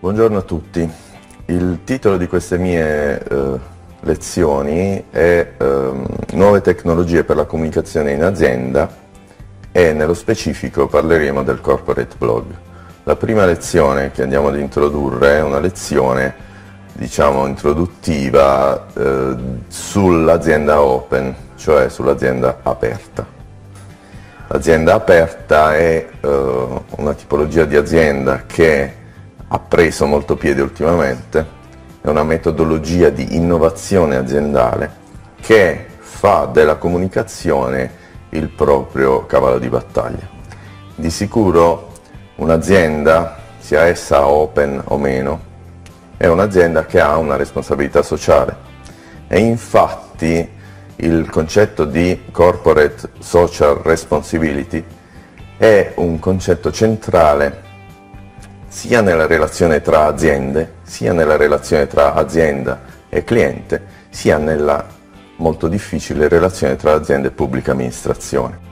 Buongiorno a tutti. Il titolo di queste mie eh, lezioni è eh, Nuove tecnologie per la comunicazione in azienda e nello specifico parleremo del corporate blog. La prima lezione che andiamo ad introdurre è una lezione diciamo introduttiva eh, sull'azienda open, cioè sull'azienda aperta. L'azienda aperta è eh, una tipologia di azienda che ha preso molto piede ultimamente, è una metodologia di innovazione aziendale che fa della comunicazione il proprio cavallo di battaglia. Di sicuro un'azienda, sia essa open o meno, è un'azienda che ha una responsabilità sociale e infatti il concetto di corporate social responsibility è un concetto centrale sia nella relazione tra aziende, sia nella relazione tra azienda e cliente, sia nella molto difficile relazione tra azienda e pubblica amministrazione.